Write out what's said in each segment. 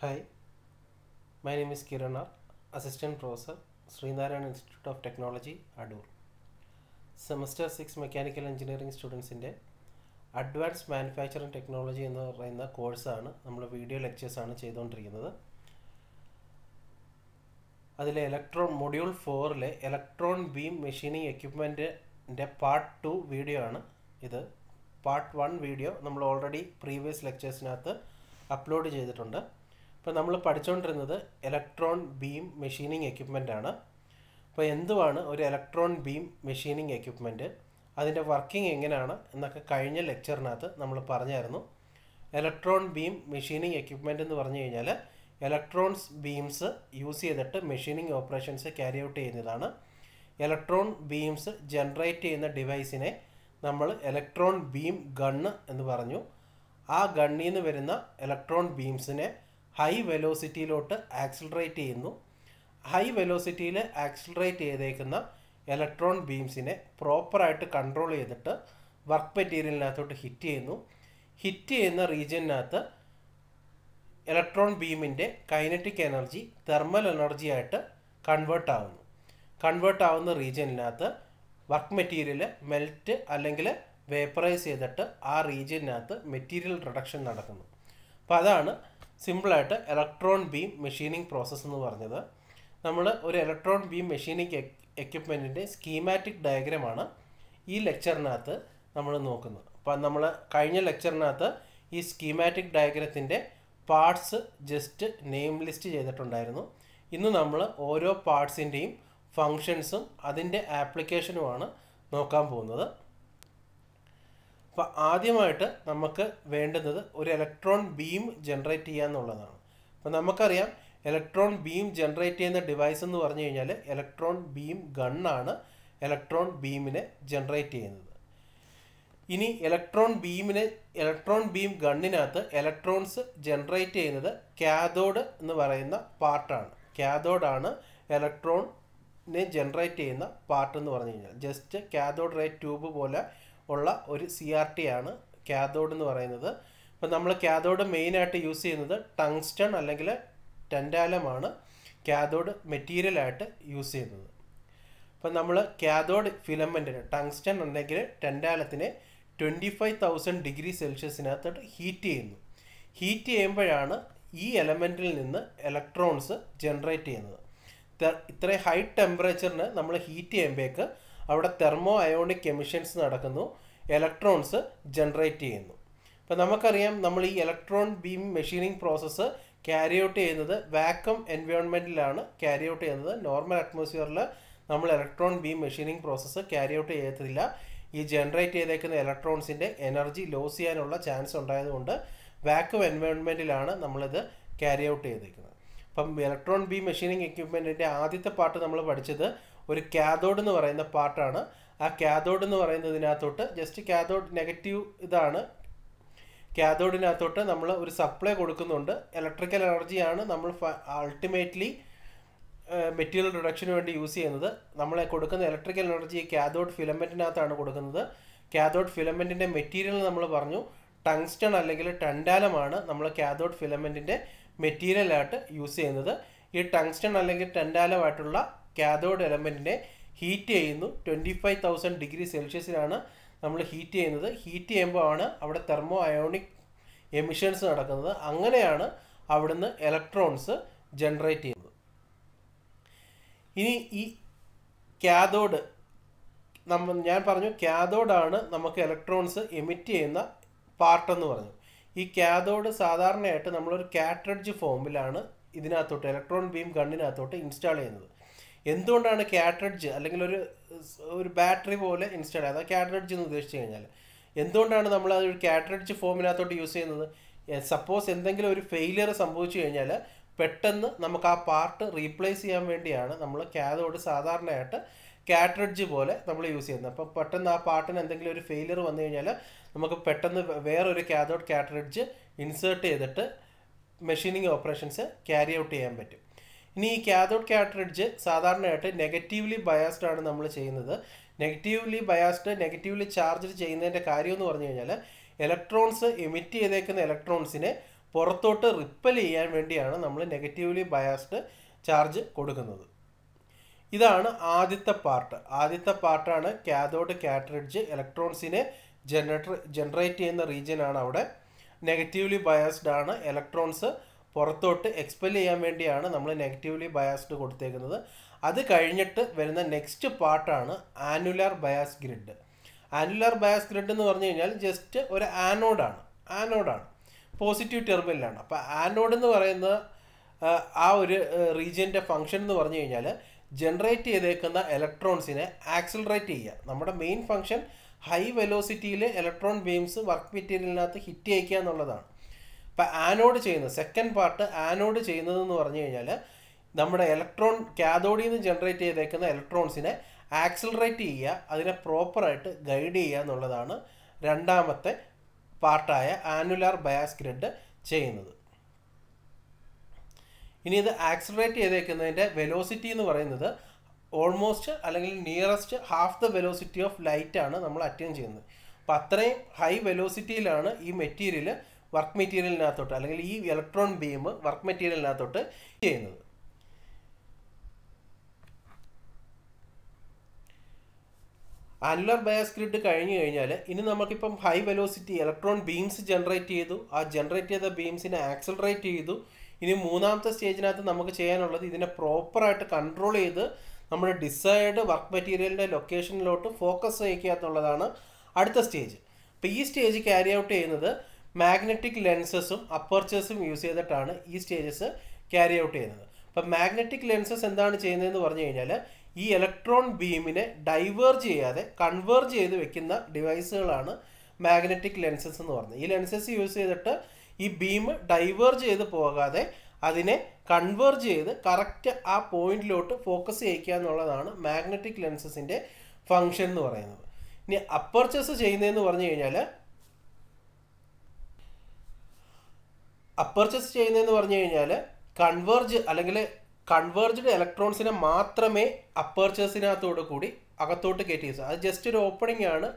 Hi, my name is Kiran R, Assistant Professor, Srinarayan Institute of Technology, Adur. Semester six mechanical engineering സ്റ്റുഡൻസിന്റെ advance manufacturing technology എന്ന് പറയുന്ന കോഴ്സാണ് നമ്മൾ video ലെക്ചേഴ്സാണ് ചെയ്തുകൊണ്ടിരിക്കുന്നത്. അതിലെ ഇലക്ട്രോൺ മൊഡ്യൂൾ ഫോറിലെ ഇലക്ട്രോൺ ബീം മെഷീനിങ് എക്യുപ്മെന്റിന്റെ പാർട്ട് ടു വീഡിയോ ആണ് ഇത്. പാർട്ട് വൺ വീഡിയോ നമ്മൾ ഓൾറെഡി പ്രീവിയസ് ലെക്ചേഴ്സിനകത്ത് അപ്ലോഡ് ചെയ്തിട്ടുണ്ട്. ഇപ്പോൾ നമ്മൾ പഠിച്ചുകൊണ്ടിരുന്നത് ഇലക്ട്രോൺ ബീം മെഷീനിങ് എക്യുപ്മെന്റ് ആണ്. അപ്പോൾ എന്തുവാണ് ഒരു ഇലക്ട്രോൺ ബീം മെഷീനിങ് എക്യുപ്മെന്റ് അതിന്റെ വർക്കിംഗ് എങ്ങനെയാണ് എന്നൊക്കെ കഴിഞ്ഞ ലെക്ചറിനകത്ത് നമ്മൾ പറഞ്ഞായിരുന്നു. ഇലക്ട്രോൺ ബീം മെഷീനിങ് എക്യുപ്മെന്റ് എന്ന് പറഞ്ഞു കഴിഞ്ഞാൽ ഇലക്ട്രോൺസ് ബീംസ് യൂസ് ചെയ്തിട്ട് മെഷീനിങ് ഓപ്പറേഷൻസ് ക്യാരി ഔട്ട് ചെയ്യുന്നതാണ്. ഇലക്ട്രോൺ ബീംസ് ജനറേറ്റ് ചെയ്യുന്ന ഡിവൈസിനെ നമ്മൾ ഇലക്ട്രോൺ ബീം ഗണ്ണ് എന്ന് പറഞ്ഞു. ആ ഗണ്ണിൽ നിന്ന് വരുന്ന ഇലക്ട്രോൺ ബീംസിനെ ഹൈ വെലോസിറ്റിയിലോട്ട് ആക്സിലറേറ്റ് ചെയ്യുന്നു. ഹൈ വെലോസിറ്റിയിൽ ആക്സിലറേറ്റ് ചെയ്തേക്കുന്ന ഇലക്ട്രോൺ ബീംസിനെ പ്രോപ്പറായിട്ട് കൺട്രോൾ ചെയ്തിട്ട് വർക്ക് മെറ്റീരിയലിനകത്തോട്ട് ഹിറ്റ് ചെയ്യുന്നു. ഹിറ്റ് ചെയ്യുന്ന റീജിയനകത്ത് ഇലക്ട്രോൺ ബീമിന്റെ കൈനറ്റിക് എനർജി തെർമൽ എനർജി ആയിട്ട് കൺവേർട്ട് ആവുന്നു. കൺവേർട്ട് ആവുന്ന റീജിയനകത്ത് വർക്ക് മെറ്റീരിയൽ മെൽറ്റ് അല്ലെങ്കിൽ വേപ്പറൈസ് ചെയ്തിട്ട് ആ റീജിയനകത്ത് മെറ്റീരിയൽ റിഡക്ഷൻ നടക്കുന്നു. അപ്പോൾ അതാണ് സിമ്പിളായിട്ട് ഇലക്ട്രോൺ ബീം മെഷീനിങ് പ്രോസസ്സ് എന്ന് പറഞ്ഞത്. നമ്മൾ ഒരു ഇലക്ട്രോൺ ബീം മെഷീനിങ് എക്യുപ്മെന്റിന്റെ സ്കീമാറ്റിക് ഡയഗ്രമാണ് ഈ ലെക്ചറിനകത്ത് നമ്മൾ നോക്കുന്നത്. അപ്പം നമ്മൾ കഴിഞ്ഞ ലെക്ചറിനകത്ത് ഈ സ്കീമാറ്റിക് ഡയഗ്രത്തിന്റെ പാർട്സ് ജസ്റ്റ് നെയിം ലിസ്റ്റ് ചെയ്തിട്ടുണ്ടായിരുന്നു. ഇന്ന് നമ്മൾ ഓരോ പാർട്സിന്റെയും ഫങ്ഷൻസും അതിന്റെ ആപ്ലിക്കേഷനുമാണ് നോക്കാൻ പോകുന്നത്. അപ്പോൾ ആദ്യമായിട്ട് നമുക്ക് വേണ്ടുന്നത് ഒരു ഇലക്ട്രോൺ ബീം ജനറേറ്റ് ചെയ്യുക എന്നുള്ളതാണ്. അപ്പോൾ നമുക്കറിയാം ഇലക്ട്രോൺ ബീം ജനറേറ്റ് ചെയ്യുന്ന ഡിവൈസ് എന്ന് പറഞ്ഞു കഴിഞ്ഞാൽ ഇലക്ട്രോൺ ബീം ഗണ്ണാണ് ഇലക്ട്രോൺ ബീമിനെ ജനറേറ്റ് ചെയ്യുന്നത്. ഇനി ഇലക്ട്രോൺ ബീമിനെ ഇലക്ട്രോൺ ബീം ഗണ്ണിനകത്ത് ഇലക്ട്രോൺസ് ജനറേറ്റ് ചെയ്യുന്നത് കാഥോഡ് എന്ന് പറയുന്ന പാർട്ടാണ് കാഥോഡാണ് ഇലക്ട്രോണിനെ ജനറേറ്റ് ചെയ്യുന്ന പാർട്ട് എന്ന് പറഞ്ഞു കഴിഞ്ഞാൽ ജസ്റ്റ് കാഥോഡ് റേ ട്യൂബ് പോലെ ഉള്ള ഒരു സി ആർ ടി ആണ് കാഥോഡ് എന്ന് പറയുന്നത്. ഇപ്പം നമ്മൾ കാഥോഡ് മെയിനായിട്ട് യൂസ് ചെയ്യുന്നത് ടങ്സ്റ്റൺ അല്ലെങ്കിൽ ടെൻഡാലമാണ് കാഥോഡ് മെറ്റീരിയലായിട്ട് യൂസ് ചെയ്യുന്നത്. അപ്പം നമ്മൾ കാഥോഡ് ഫിലമെന്റിന് ടങ്സ്റ്റൺ ഉണ്ടെങ്കിൽ ടെൻഡാലത്തിനെ ട്വന്റി ഫൈവ് തൗസൻഡ് ഡിഗ്രി സെൽഷ്യസിനകത്തോട്ട് ഹീറ്റ് ചെയ്യുന്നു. ഹീറ്റ് ചെയ്യുമ്പോഴാണ് ഈ എലമെന്റിൽ നിന്ന് ഇലക്ട്രോൺസ് ജനറേറ്റ് ചെയ്യുന്നത്. ഇത്ര ഹൈ ടെമ്പറേച്ചറിന് നമ്മൾ ഹീറ്റ് ചെയ്യുമ്പോഴേക്ക് അവിടെ തെർമോ അയോണിക് എമിഷൻസ് നടക്കുന്നു. ഇലക്ട്രോൺസ് ജനറേറ്റ് ചെയ്യുന്നു. ഇപ്പം നമുക്കറിയാം നമ്മൾ ഈ electron beam machining process carry out ചെയ്യുന്നത് വാക്വം എൻവയോൺമെന്റിലാണ് ക്യാരി ഔട്ട് ചെയ്യുന്നത്. നോർമൽ അറ്റ്മോസ്ഫിയറിൽ നമ്മൾ electron beam machining process carry out ചെയ്യത്തില്ല. ഈ ജനറേറ്റ് ചെയ്തേക്കുന്ന ഇലക്ട്രോൺസിന്റെ എനർജി ലോസ് ചെയ്യാനുള്ള ചാൻസ് ഉണ്ടായതുകൊണ്ട് വാക്വം എൻവയോൺമെന്റിലാണ് നമ്മളിത് ക്യാരി ഔട്ട് ചെയ്തേക്കുന്നത്. അപ്പം ഇലക്ട്രോൺ ബീം മെഷീനിങ് എക്യുപ്മെന്റിന്റെ ആദ്യത്തെ പാർട്ട് നമ്മൾ പഠിച്ചത് ഒരു കാഥോഡ് എന്ന് പറയുന്ന പാർട്ടാണ് ആ കാഥോഡ് എന്ന് പറയുന്നതിനകത്തോട്ട് ജസ്റ്റ് കാഥോഡ് നെഗറ്റീവ് ഇതാണ്. കാഥോഡിനകത്തോട്ട് നമ്മൾ ഒരു സപ്ലൈ കൊടുക്കുന്നുണ്ട്. ഇലക്ട്രിക്കൽ എനർജിയാണ് നമ്മൾ അൾട്ടിമേറ്റ്ലി മെറ്റീരിയൽ റിഡക്ഷന് വേണ്ടി യൂസ് ചെയ്യുന്നത്. നമ്മൾ കൊടുക്കുന്ന ഇലക്ട്രിക്കൽ എനർജി കാഥോഡ് ഫിലമെന്റിനകത്താണ് കൊടുക്കുന്നത്. കാഥോഡ് ഫിലമെന്റിന്റെ മെറ്റീരിയൽ നമ്മൾ പറഞ്ഞു. ടങ്സ്റ്റൺ അല്ലെങ്കിൽ ടണ്ടാലമാണ് നമ്മൾ കാഥോഡ് ഫിലമെന്റിന്റെ മെറ്റീരിയലായിട്ട് യൂസ് ചെയ്യുന്നത്. ഈ ടങ്സ്റ്റൺ അല്ലെങ്കിൽ ടെൻഡാലമായിട്ടുള്ള കാഥോഡ് എലമെന്റിനെ ഹീറ്റ് ചെയ്യുന്നു. ട്വന്റി ഫൈവ് തൗസൻഡ് ഡിഗ്രി സെൽഷ്യസിലാണ് നമ്മൾ ഹീറ്റ് ചെയ്യുന്നത്. ഹീറ്റ് ചെയ്യുമ്പോൾ ആണ് അവിടെ തെർമോ അയോണിക് എമിഷൻസ് നടക്കുന്നത്. അങ്ങനെയാണ് അവിടുന്ന് ഇലക്ട്രോൺസ് ജനറേറ്റ് ചെയ്യുന്നത്. ഇനി ഈ കാഥോഡ് നമ്മൾ ഞാൻ പറഞ്ഞു കാഥോഡാണ് നമുക്ക് ഇലക്ട്രോൺസ് എമിറ്റ് ചെയ്യുന്ന പാർട്ടെന്ന് പറഞ്ഞു. ഈ കാഥോഡ് സാധാരണയായിട്ട് നമ്മളൊരു കാട്രഡ്ജ് ഫോമിലാണ് ഇതിനകത്തോട്ട് ഇലക്ട്രോൺ ബീം ഗണ്ണിനകത്തോട്ട് ഇൻസ്റ്റാൾ ചെയ്യുന്നത്. എന്തുകൊണ്ടാണ് കാട്രഡ്ജ് അല്ലെങ്കിൽ ഒരു ഒരു ബാറ്ററി പോലെ ഇൻസ്റ്റാൾ ചെയ്യുന്നത് അത് കാട്രഡ്ജ് എന്ന് ഉദ്ദേശിച്ചു കഴിഞ്ഞാൽ എന്തുകൊണ്ടാണ് നമ്മൾ അത് ഒരു കാട്രഡ്ജ് ഫോമിനകത്തോട്ട് യൂസ് ചെയ്യുന്നത്? സപ്പോസ് എന്തെങ്കിലും ഒരു ഫെയിലിയർ സംഭവിച്ചു കഴിഞ്ഞാൽ പെട്ടെന്ന് നമുക്ക് ആ പാർട്ട് റീപ്ലേസ് ചെയ്യാൻ വേണ്ടിയാണ് നമ്മൾ കാതോട് സാധാരണയായിട്ട് കാട്രഡ്ജ് പോലെ നമ്മൾ യൂസ് ചെയ്യുന്നത്. അപ്പോൾ പെട്ടെന്ന് ആ പാർട്ടിന് എന്തെങ്കിലും ഒരു ഫെയിലിയർ വന്നു കഴിഞ്ഞാൽ നമുക്ക് പെട്ടെന്ന് വേറൊരു കാതോഡ് കാട്രഡ്ജ് ഇൻസേർട്ട് ചെയ്തിട്ട് മെഷീനിങ് ഓപ്പറേഷൻസ് ക്യാരി ഔട്ട് ചെയ്യാൻ പറ്റും. ഇനി ഈ കാഥോഡ് കാട്രിഡ്ജ് സാധാരണയായിട്ട് നെഗറ്റീവ്ലി ബയാസ്ഡ് ആണ് നമ്മൾ ചെയ്യുന്നത്. നെഗറ്റീവ്ലി ബയാസ്ഡ് നെഗറ്റീവ്ലി ചാർജ് ചെയ്യുന്നതിന്റെ കാര്യം എന്ന് പറഞ്ഞു കഴിഞ്ഞാൽ ഇലക്ട്രോൺസ് എമിറ്റ് ചെയ്തേക്കുന്ന ഇലക്ട്രോൺസിനെ പുറത്തോട്ട് റിപ്പൽ ചെയ്യാൻ വേണ്ടിയാണ് നമ്മൾ നെഗറ്റീവ്ലി ബയാസ്ഡ് ചാർജ് കൊടുക്കുന്നത്. ഇതാണ് ആദ്യത്തെ പാർട്ട് ആദ്യത്തെ പാർട്ടാണ് കാഥോഡ് കാട്രിഡ്ജ് ഇലക്ട്രോൺസിനെ ജനറേറ്റർ ജനറേറ്റ് ചെയ്യുന്ന റീജിയൻ ആണ് അവിടെ. നെഗറ്റീവ്ലി ബയാസ്ഡ് ആണ് ഇലക്ട്രോൺസ് പുറത്തോട്ട് എക്സ്പെൽ ചെയ്യാൻ വേണ്ടിയാണ് നമ്മൾ നെഗറ്റീവ്ലി ബയാസ്ഡ് കൊടുത്തേക്കുന്നത്. അത് കഴിഞ്ഞിട്ട് വരുന്ന നെക്സ്റ്റ് പാർട്ടാണ് annular bias grid annular bias grid എന്ന് പറഞ്ഞു കഴിഞ്ഞാൽ ജസ്റ്റ് ഒരു ആനോഡാണ് ആനോഡാണ് പോസിറ്റീവ് ടെർമിനലാണ് അപ്പോൾ ആനോഡ് എന്ന് പറയുന്ന ആ ഒരു റീജിയന്റെ ഫങ്ഷൻ എന്ന് പറഞ്ഞു കഴിഞ്ഞാൽ ജനറേറ്റ് ചെയ്തേക്കുന്ന ഇലക്ട്രോൺസിനെ ആക്സിലറേറ്റ് ചെയ്യുക. നമ്മുടെ മെയിൻ ഫങ്ഷൻ ഹൈ വെലോസിറ്റിയിൽ ഇലക്ട്രോൺ ബീംസ് വർക്ക് മെറ്റീരിയലിനകത്ത് ഹിറ്റ് ചെയ്യിക്കുക എന്നുള്ളതാണ്. ഇപ്പം ആനോഡ് ചെയ്യുന്നത് സെക്കൻഡ് പാർട്ട് ആനോഡ് ചെയ്യുന്നതെന്ന് പറഞ്ഞു കഴിഞ്ഞാൽ നമ്മുടെ ഇലക്ട്രോൺ കാതോഡിൽ നിന്ന് ജനറേറ്റ് ചെയ്തേക്കുന്ന ഇലക്ട്രോൺസിനെ ആക്സിലറേറ്റ് ചെയ്യുക അതിനെ പ്രോപ്പറായിട്ട് ഗൈഡ് ചെയ്യുക എന്നുള്ളതാണ് രണ്ടാമത്തെ പാർട്ടായ ആനുലാർ ബയാസ് ഗ്രിഡ് ചെയ്യുന്നത്. ഇനി ഇത് ആക്സിലറേറ്റ് ചെയ്തേക്കുന്നതിന്റെ വെലോസിറ്റി എന്ന് പറയുന്നത് ഓൾമോസ്റ്റ് അല്ലെങ്കിൽ nearest half the velocity of light ആണ് നമ്മൾ അറ്റൈൻ ചെയ്യുന്നത്. അപ്പം അത്രയും ഹൈ വെലോസിറ്റിയിലാണ് ഈ മെറ്റീരിയൽ വർക്ക് മെറ്റീരിയലിനകത്തോട്ട് അല്ലെങ്കിൽ ഈ ഇലക്ട്രോൺ ബീം വർക്ക് മെറ്റീരിയലിനകത്തോട്ട് ചെയ്യുന്നത്. ആനുലർ ബയസ് ഗ്രിഡ് കഴിഞ്ഞു കഴിഞ്ഞാൽ ഇനി നമുക്കിപ്പം high velocity electron beams generate ചെയ്തു. ആ ജനറേറ്റ് ചെയ്ത ബീംസിനെ ആക്സലറേറ്റ് ചെയ്തു. ഇനി മൂന്നാമത്തെ സ്റ്റേജിനകത്ത് നമുക്ക് ചെയ്യാനുള്ളത് ഇതിനെ പ്രോപ്പറായിട്ട് കൺട്രോൾ ചെയ്ത് നമ്മുടെ ഡിസൈഡ് വർക്ക് മെറ്റീരിയലിന്റെ ലൊക്കേഷനിലോട്ട് ഫോക്കസ് ചെയ്യിക്കുക എന്നുള്ളതാണ് അടുത്ത സ്റ്റേജ് അപ്പോൾ ഈ സ്റ്റേജ് ക്യാരി ഔട്ട് ചെയ്യുന്നത് മാഗ്നറ്റിക് ലെൻസസും അപ്പർച്ചേഴ്സും യൂസ് ചെയ്തിട്ടാണ് ഈ സ്റ്റേജസ് ക്യാരി ഔട്ട് ചെയ്യുന്നത്. അപ്പം മാഗ്നറ്റിക് ലെൻസസ് എന്താണ് ചെയ്യുന്നതെന്ന് പറഞ്ഞു കഴിഞ്ഞാൽ ഈ ഇലക്ട്രോൺ ബീമിനെ ഡൈവേർജ് ചെയ്യാതെ കൺവേർജ് ചെയ്ത് വെക്കുന്ന ഡിവൈസുകളാണ് മാഗ്നറ്റിക് ലെൻസസ് എന്ന് പറയുന്നത് ഈ ലെൻസസ് യൂസ് ചെയ്തിട്ട് ഈ ബീം ഡൈവേർജ് ചെയ്ത് പോകാതെ അതിനെ കൺവേർജ് ചെയ്ത് കറക്റ്റ് ആ പോയിന്റിലോട്ട് ഫോക്കസ് ചെയ്യിക്കുക എന്നുള്ളതാണ് മാഗ്നറ്റിക് ലെൻസസിന്റെ ഫങ്ഷൻ എന്ന് പറയുന്നത്. ഇനി അപ്പർച്ചസ് ചെയ്യുന്നതെന്ന് പറഞ്ഞു കഴിഞ്ഞാൽ അപ്പർച്ചസ് ചെയ്യുന്നതെന്ന് പറഞ്ഞു കഴിഞ്ഞാൽ കൺവേർജ് അല്ലെങ്കിൽ കൺവേർജ്ഡ് ഇലക്ട്രോൺസിനെ മാത്രമേ അപ്പർച്ചേഴ്സിനകത്തോട് കൂടി അകത്തോട്ട് കയറ്റി അത് ജസ്റ്റ് ഒരു ഓപ്പണിംഗ് ആണ്.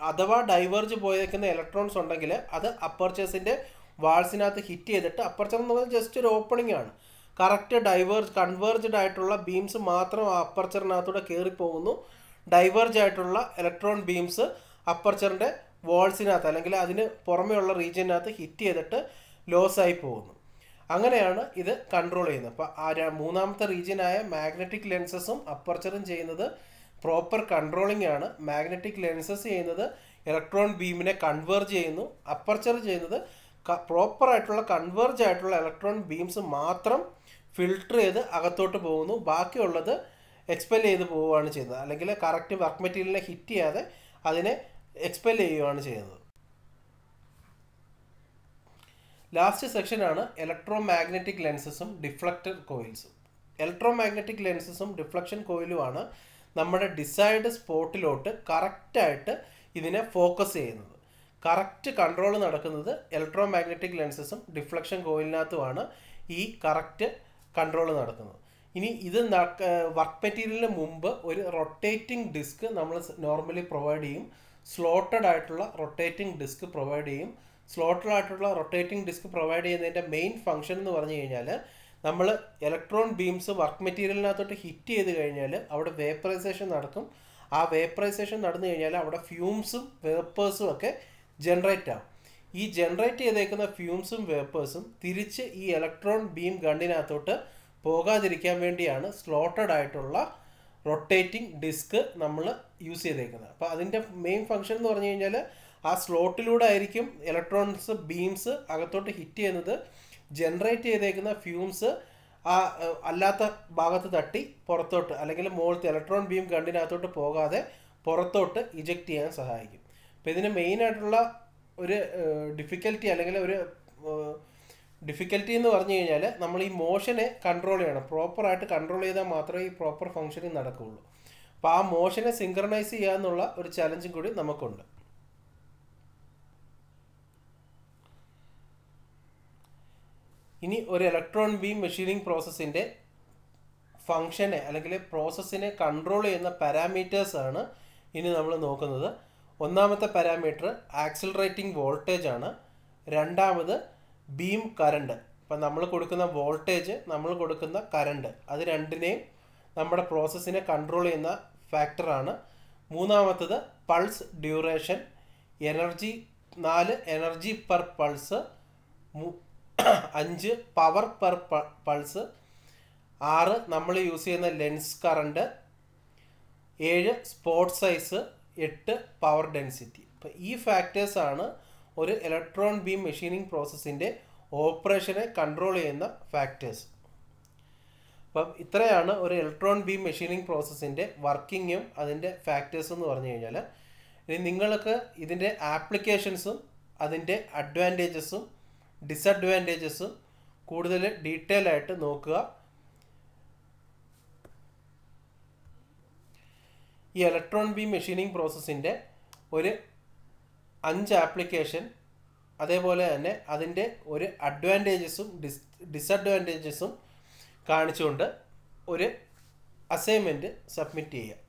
അഥവാ ഡൈവേർജ് പോയേക്കുന്ന ഇലക്ട്രോൺസ് ഉണ്ടെങ്കിൽ അത് അപ്പർച്ചേഴ്സിന്റെ വാൾസിനകത്ത് ഹിറ്റ് ചെയ്തിട്ട് അപ്പർച്ചർ എന്ന് പറഞ്ഞാൽ ജസ്റ്റ് ഒരു ഓപ്പണിംഗ് ആണ്. കറക്റ്റ് ഡൈവേർജ് കൺവേർജ്ഡ് ആയിട്ടുള്ള ബീംസ് മാത്രം അപ്പർച്ചറിനകത്തൂടെ കയറിപ്പോകുന്നു ഡൈവേർജ് ആയിട്ടുള്ള ഇലക്ട്രോൺ ബീംസ് അപ്പർച്ചറിന്റെ വാൾസിനകത്ത് അല്ലെങ്കിൽ അതിന് പുറമേ ഉള്ള റീജിയനകത്ത് ഹിറ്റ് ചെയ്തിട്ട് ലോസ് ആയി പോകുന്നു. അങ്ങനെയാണ് ഇത് കൺട്രോൾ ചെയ്യുന്നത്. അപ്പോൾ ആ മൂന്നാമത്തെ റീജിയനായ മാഗ്നറ്റിക് ലെൻസസും അപ്പർച്ചറും ചെയ്യുന്നത് പ്രോപ്പർ കൺട്രോളിംഗ് ആണ്. മാഗ്നറ്റിക് ലെൻസസ് ചെയ്യുന്നത് ഇലക്ട്രോൺ ബീമിനെ കൺവേർജ് ചെയ്യുന്നു. അപ്പർച്ചർ ചെയ്യുന്നത് പ്രോപ്പർ ആയിട്ടുള്ള കൺവേർജ് ആയിട്ടുള്ള ഇലക്ട്രോൺ ബീംസ് മാത്രം ഫിൽട്ടർ ചെയ്ത് അകത്തോട്ട് പോകുന്നു. ബാക്കിയുള്ളത് എക്സ്പെൽ ചെയ്ത് പോവുകയാണ് ചെയ്യുന്നത്. അല്ലെങ്കിൽ കറക്റ്റ് വർക്ക് മെറ്റീരിയലിനെ ഹിറ്റ് ചെയ്യാതെ അതിനെ എക്സ്പെൽ ചെയ്യുകയാണ് ചെയ്യുന്നത്. ലാസ്റ്റ് സെക്ഷനാണ് ഇലക്ട്രോ മാഗ്നറ്റിക് ലെൻസസും ഡിഫ്ലക്ടർ കോയിൽസും ഇലക്ട്രോ മാഗ്നറ്റിക് ലെൻസസും ഡിഫ്ലക്ഷൻ കോയിലുമാണ് നമ്മുടെ ഡിസൈഡ് സ്പോട്ടിലോട്ട് കറക്റ്റായിട്ട് ഇതിനെ ഫോക്കസ് ചെയ്യുന്നത്. കറക്റ്റ് കൺട്രോൾ നടക്കുന്നത് ഇലക്ട്രോ മാഗ്നറ്റിക് ലെൻസസും ഡിഫ്ലക്ഷൻ കോയിലിനകത്തുമാണ് ഈ കറക്റ്റ് കൺട്രോൾ നടക്കുന്നത്. ഇനി ഇത് വർക്ക് മെറ്റീരിയലിന് മുമ്പ് ഒരു റൊട്ടേറ്റിംഗ് ഡിസ്ക് നമ്മൾ നോർമലി പ്രൊവൈഡ് ചെയ്യും. സ്ലോട്ടഡ് ആയിട്ടുള്ള റൊട്ടേറ്റിംഗ് ഡിസ്ക് പ്രൊവൈഡ് ചെയ്യും. സ്ലോട്ടഡ് ആയിട്ടുള്ള റൊട്ടേറ്റിംഗ് ഡിസ്ക് പ്രൊവൈഡ് ചെയ്യുന്നതിന്റെ മെയിൻ ഫംഗ്ഷൻ എന്ന് പറഞ്ഞു കഴിഞ്ഞാൽ നമ്മൾ ഇലക്ട്രോൺ ബീംസ് വർക്ക് മെറ്റീരിയലിനകത്തോട്ട് ഹിറ്റ് ചെയ്ത് കഴിഞ്ഞാൽ അവിടെ വേപ്പറൈസേഷൻ നടക്കും. ആ വേപ്പറൈസേഷൻ നടന്നു കഴിഞ്ഞാൽ അവിടെ ഫ്യൂംസും വേപ്പേഴ്സും ഒക്കെ ജനറേറ്റ് ആവും. ഈ ജനറേറ്റ് ചെയ്തേക്കുന്ന ഫ്യൂംസും വേപ്പേഴ്സും തിരിച്ച് ഈ ഇലക്ട്രോൺ ബീം ഗണ്ണിനകത്തോട്ട് പോകാതിരിക്കാൻ വേണ്ടിയാണ് സ്ലോട്ടഡ് ആയിട്ടുള്ള റൊട്ടേറ്റിംഗ് ഡിസ്ക് നമ്മൾ യൂസ് ചെയ്തേക്കുന്നത്. അപ്പോൾ അതിന്റെ മെയിൻ ഫംഗ്ഷൻ എന്ന് പറഞ്ഞു കഴിഞ്ഞാൽ ആ സ്ലോട്ടിലൂടെ ആയിരിക്കും ഇലക്ട്രോൺസ് ബീംസ് അകത്തോട്ട് ഹിറ്റ് ചെയ്യുന്നത്. ജനറേറ്റ് ചെയ്തേക്കുന്ന ഫ്യൂംസ് ആ അല്ലാത്ത ഭാഗത്ത് തട്ടി പുറത്തോട്ട് അല്ലെങ്കിൽ മുകളിലത്തെ ഇലക്ട്രോൺ ബീം കണ്ടിനകത്തോട്ട് പോകാതെ പുറത്തോട്ട് ഇജക്റ്റ് ചെയ്യാൻ സഹായിക്കും. അപ്പോൾ ഇതിന് മെയിനായിട്ടുള്ള ഒരു ഡിഫിക്കൽറ്റി അല്ലെങ്കിൽ ഒരു ഡിഫിക്കൽറ്റി എന്ന് പറഞ്ഞു കഴിഞ്ഞാൽ നമ്മൾ ഈ മോഷനെ കൺട്രോൾ ചെയ്യണം. പ്രോപ്പറായിട്ട് കൺട്രോൾ ചെയ്താൽ മാത്രമേ ഈ പ്രോപ്പർ ഫങ്ഷനിങ് നടക്കുകയുള്ളൂ. അപ്പോൾ ആ മോഷനെ സിങ്ക്രണൈസ് ചെയ്യാമെന്നുള്ള ഒരു ചലഞ്ചും കൂടി നമുക്കുണ്ട്. ഇനി ഒരു ഇലക്ട്രോൺ ബീം മെഷീനിങ് പ്രോസസ്സിന്റെ ഫങ്ഷനെ അല്ലെങ്കിൽ പ്രോസസ്സിനെ കൺട്രോൾ ചെയ്യുന്ന പാരാമീറ്റേഴ്സ് ആണ് ഇനി നമ്മൾ നോക്കുന്നത്. ഒന്നാമത്തെ പാരാമീറ്റർ ആക്സിലറേറ്റിംഗ് വോൾട്ടേജ് ആണ്. രണ്ടാമത് ബീം കറണ്ട് ഇപ്പം നമ്മൾ കൊടുക്കുന്ന വോൾട്ടേജ് നമ്മൾ കൊടുക്കുന്ന കറണ്ട് അത് രണ്ടിനെയും നമ്മുടെ പ്രോസസ്സിനെ കൺട്രോൾ ചെയ്യുന്ന ഫാക്ടറാണ് മൂന്നാമത്തത് പൾസ് ഡ്യൂറേഷൻ എനർജി നാല് എനർജി പെർ പൾസ് അഞ്ച് പവർ പെർ പൾസ് ആറ് നമ്മൾ യൂസ് ചെയ്യുന്ന ലെൻസ് കറണ്ട് ഏഴ് സ്പോട്ട് സൈസ് എട്ട് പവർ ഡെൻസിറ്റി അപ്പോൾ ഈ ഫാക്ടേഴ്സാണ് ഒരു ഇലക്ട്രോൺ ബീം മെഷീനിങ് പ്രോസസ്സിന്റെ ഓപ്പറേഷനെ കൺട്രോൾ ചെയ്യുന്ന ഫാക്ടേഴ്സ് അപ്പം ഇത്രയാണ് ഒരു ഇലക്ട്രോൺ ബീം മെഷീനിങ് പ്രോസസ്സിന്റെ വർക്കിങ്ങും അതിന്റെ ഫാക്ടേഴ്സും എന്ന് പറഞ്ഞു കഴിഞ്ഞാൽ ഇനി നിങ്ങൾക്ക് ഇതിന്റെ ആപ്ലിക്കേഷൻസും അതിന്റെ അഡ്വാന്റേജസും ഡിസഡ്വാന്റേജസും കൂടുതൽ ഡീറ്റെയിൽ ആയിട്ട് നോക്കുക. ഈ ഇലക്ട്രോൺ ബീം മെഷീനിങ് പ്രോസസ്സിന്റെ ഒരു അഞ്ച് ആപ്ലിക്കേഷൻ അതേപോലെ തന്നെ അതിന്റെ ഒരു അഡ്വാന്റേജസും ഡിസ് ഡിസഡ്വാന്റേജസും കാണിച്ചുകൊണ്ട് ഒരു അസൈൻമെന്റ് സബ്മിറ്റ് ചെയ്യുക.